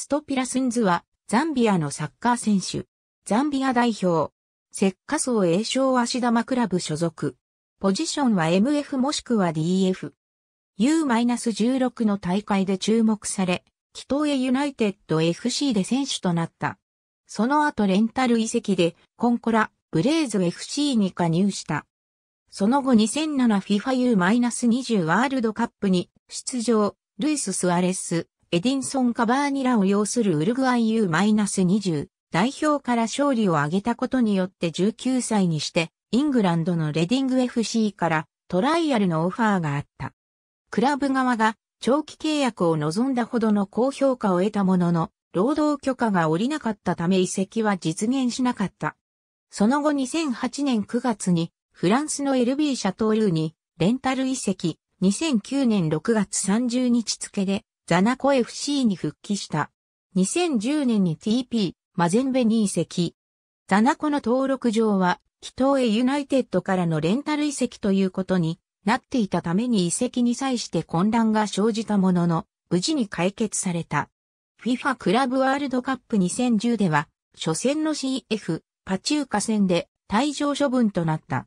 ストピラスンズは、ザンビアのサッカー選手。ザンビア代表。石化層栄翔足玉クラブ所属。ポジションは MF もしくは DF。U-16 の大会で注目され、キトエユナイテッド FC で選手となった。その後レンタル移籍で、コンコラ、ブレーズ FC に加入した。その後 2007FIFA U-20 ワールドカップに出場、ルイス・スアレス、エディンソン・カバーニラを要するウルグアイ U-20 代表から勝利を挙げたことによって19歳にして、イングランドのレディング FC からトライアルのオファーがあった。クラブ側が長期契約を望んだほどの高評価を得たものの、労働許可が下りなかったため移籍は実現しなかった。その後2008年9月にフランスの LB シャトールにレンタル移籍、2009年6月30日付でザナコ FC に復帰した。2010年に TP、マゼンベに移籍。ザナコの登録上は、キトエユナイテッドからのレンタル移籍ということになっていたために移籍に際して混乱が生じたものの、無事に解決された。FIFA クラブワールドカップ2010では、初戦の CF、パチューカ戦で退場処分となった。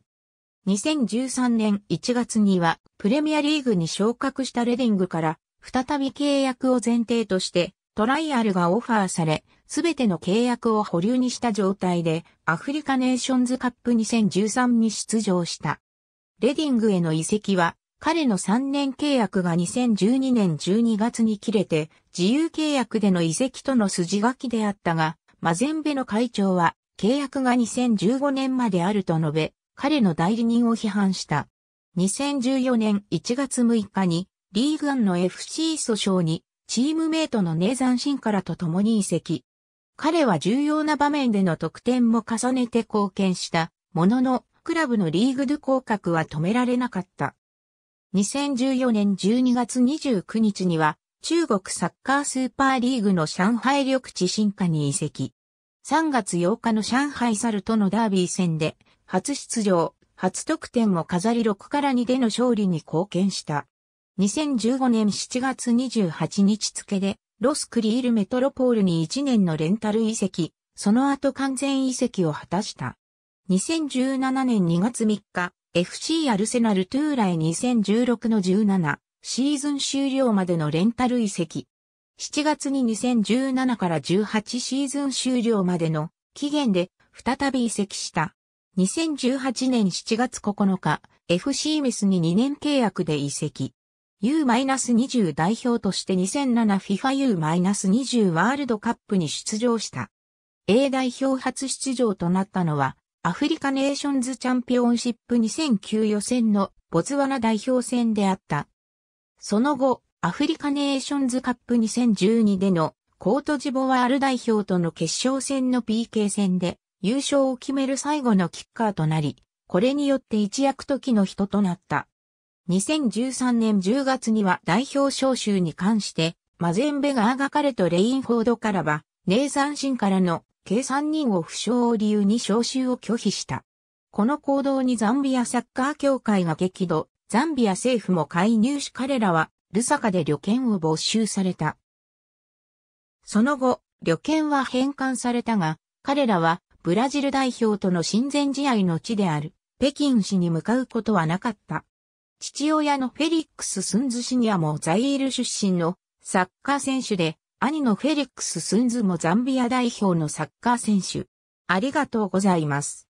2013年1月には、プレミアリーグに昇格したレディングから、再び契約を前提として、トライアルがオファーされ、すべての契約を保留にした状態で、アフリカネーションズカップ2013に出場した。レディングへの移籍は、彼の3年契約が2012年12月に切れて、自由契約での移籍との筋書きであったが、マゼンベの会長は、契約が2015年まであると述べ、彼の代理人を批判した。2014年1月6日に、リーグアンの FC 訴訟に、チームメイトのネーザンシンカラと共に移籍。彼は重要な場面での得点も重ねて貢献したものの、クラブのリーグド降格は止められなかった。2014年12月29日には、中国サッカースーパーリーグの上海緑地進化に移籍。3月8日の上海サルとのダービー戦で、初出場、初得点を飾り6から2での勝利に貢献した。2015年7月28日付で、ロスクリールメトロポールに1年のレンタル移籍、その後完全移籍を果たした。2017年2月3日、FC アルセナルトゥーライ2016の17シーズン終了までのレンタル移籍。7月に2017から18シーズン終了までの期限で再び移籍した。2018年7月9日、FC メスに2年契約で移籍。U-20 代表として 2007FIFA U-20 ワールドカップに出場した。A 代表初出場となったのはアフリカネーションズチャンピオンシップ2009予選のボツワナ代表戦であった。その後、アフリカネーションズカップ2012でのコートジボワール代表との決勝戦の PK 戦で優勝を決める最後のキッカーとなり、これによって一躍時の人となった。2013年10月には代表招集に関して、マゼンベガーガカレとレインフォードからは、ネーザンシンからの計3人を負傷を理由に招集を拒否した。この行動にザンビアサッカー協会が激怒、ザンビア政府も介入し彼らはルサカで旅券を没収された。その後、旅券は返還されたが、彼らはブラジル代表との親善試合の地である北京市に向かうことはなかった。父親のフェリックス・スンズシニアもザイール出身のサッカー選手で、兄のフェリックス・スンズもザンビア代表のサッカー選手。ありがとうございます。